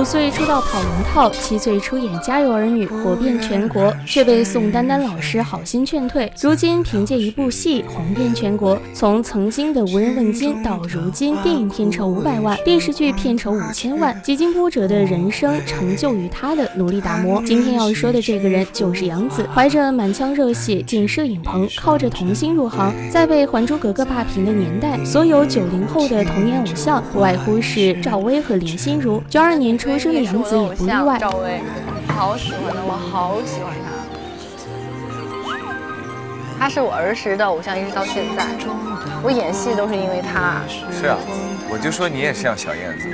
五岁出道跑龙套，七岁出演《家有儿女》，火遍全国，却被宋丹丹老师好心劝退。如今凭借一部戏红遍全国，从曾经的无人问津到如今电影片酬五百万，电视剧片酬五千万，几经波折的人生成就于他的努力打磨。今天要说的这个人就是杨紫，怀着满腔热血进摄影棚，靠着童星入行，在被《还珠格格》霸屏的年代，所有九零后的童年偶像不外乎是赵薇和林心如。九二年出生的杨紫也不例外。赵薇，好喜欢的，我好喜欢她。她是我儿时的偶像，一直到现在。我演戏都是因为他。是啊，我就说你也像小燕子，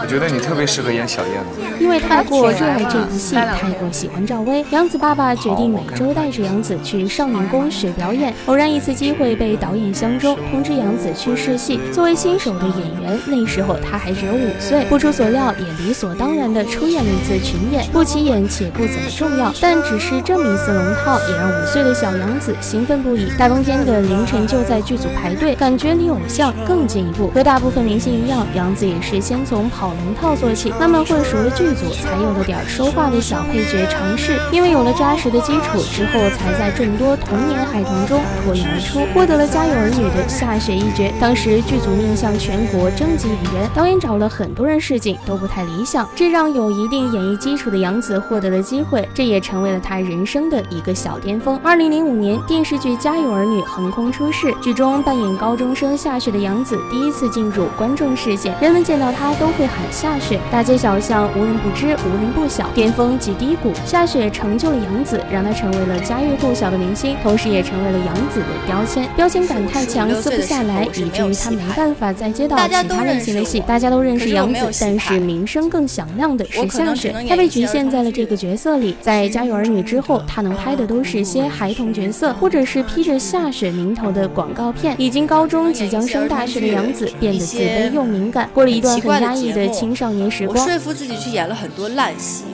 我觉得你特别适合演小燕子。因为太过热爱这部戏，太过喜欢赵薇，杨紫爸爸决定每周带着杨紫去少年宫学表演。偶然一次机会被导演相中，通知杨紫去试戏。作为新手的演员，那时候他还只有五岁。不出所料，也理所当然的出演了一次群演，不起眼且不怎么重要，但只是这么一次龙套，也让五岁的小杨子兴奋不已。大冬天的凌晨就在剧组排队，感觉离偶像更进一步。和大部分明星一样，杨紫也是先从跑龙套做起，慢慢混熟了剧组，才有了点说话的小配角尝试。因为有了扎实的基础之后，才在众多童年孩童中脱颖而出，获得了《家有儿女》的夏雪一角。当时剧组面向全国征集演员，导演找了很多人试镜，都不太理想，这让有一定演艺基础的杨紫获得了机会，这也成为了她人生的一个小巅峰。二零零五年，电视剧《家有儿女》横空出世，剧中扮演高中生夏雪的杨紫第一次进入观众视线，人们见到她都会喊夏雪，大街小巷无人不知，无人不晓。巅峰及低谷，夏雪成就了杨紫，让她成为了家喻户晓的明星，同时也成为了杨紫的标签。标签感太强，撕不下来，以至于她没办法再接到其他类型的戏。大家都认识杨紫，但是名声更响亮的是夏雪，她被局限在了这个角色里。在《家有儿女》之后，她能拍的都是些孩童角色，或者是披着夏雪名头的广告片。已经高中即将升大学的杨紫变得自卑又敏感，过了一段很压抑的青少年时光。我说服自己去演了很多烂戏，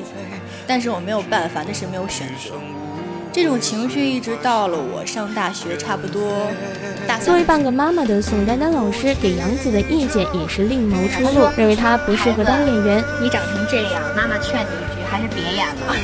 但是我没有办法，那是没有选择。这种情绪一直到了我上大学，差不多大。作为半个妈妈的宋丹丹老师给杨紫的意见也是另谋出路，认为她不适合当演员。你长成这样，妈妈劝你一句，还是别演了。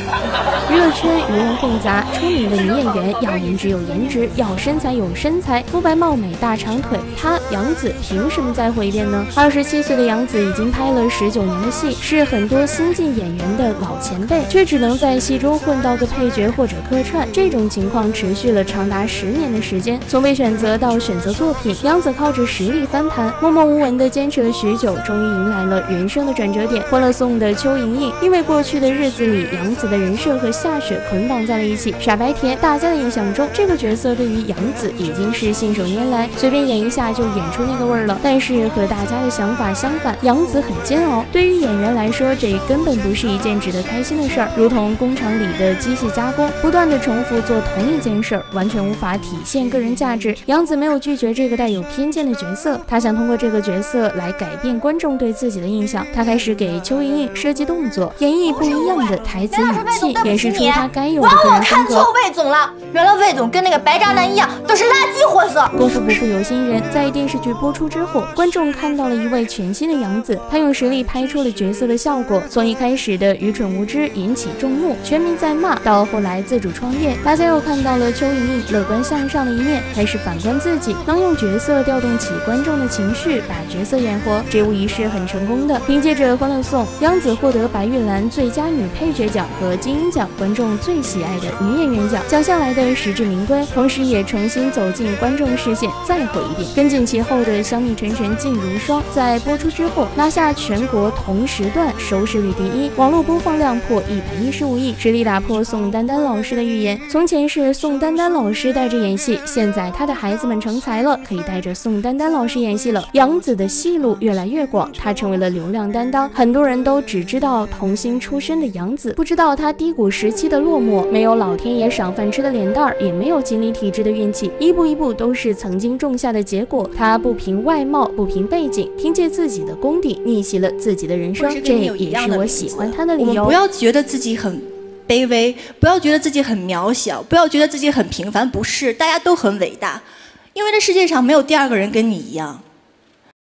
娱乐圈鱼龙混杂，出名的女演员要颜值有颜值，要身材有身材，肤白貌美大长腿。她杨紫凭什么再火一遍呢？二十七岁的杨紫已经拍了十九年的戏，是很多新晋演员的老前辈，却只能在戏中混到个配角或者客串。这种情况持续了长达十年的时间，从被选择到选择作品，杨紫靠着实力翻盘，默默无闻的坚持了许久，终于迎来了人生的转折点。欢乐颂的邱莹莹，因为过去的日子里杨紫的人设和夏雪捆绑在了一起，傻白甜。大家的印象中，这个角色对于杨紫已经是信手拈来，随便演一下就演出那个味儿了。但是和大家的想法相反，杨紫很煎熬。对于演员来说，这根本不是一件值得开心的事儿，如同工厂里的机械加工，不断的重复做同一件事儿，完全无法体现个人价值。杨紫没有拒绝这个带有偏见的角色，她想通过这个角色来改变观众对自己的印象。她开始给邱莹莹设计动作，演绎不一样的台词语气，演示出她该有的个人风格。看错魏总了，原来魏总跟那个白渣男一样，都是垃圾货色。功夫不负有心人，在电视剧播出之后，观众看到了一位全新的杨紫，她用实力拍出了角色的效果。从一开始的愚蠢无知引起众怒，全民在骂，到后来自主创业，大家又看到了邱莹莹乐观向上的一面，开始反观自己，能用角色调动起观众的情绪，把角色演活，这无疑是很成功的。凭借着《欢乐颂》，杨紫获得白玉兰最佳女配角奖和金鹰奖观众最喜爱的女演员奖，奖项来的实至名归，同时也重新走进观众视线，再火一遍。跟紧其后的《香蜜沉沉烬如霜》在播出之后，拿下全国同时段收视率第一，网络播放量破一百一十五亿，实力打破宋丹丹老师的预言。从前是宋丹丹老师带着演戏，现在她的孩子们成才了，可以带着宋丹丹老师演戏了。杨紫的戏路越来越广，她成为了流量担当。很多人都只知道童星出身的杨紫，不知道她低谷时期的落寞，没有老天爷赏饭吃的脸蛋儿，也没有锦鲤体质的运气，一步一步都是曾经种下的结果。她不凭外貌，不凭背景，凭借自己的功底逆袭了自己的人生，这也是我喜欢她的理由。不要觉得自己很卑微，不要觉得自己很渺小，不要觉得自己很平凡，不是，大家都很伟大，因为这世界上没有第二个人跟你一样。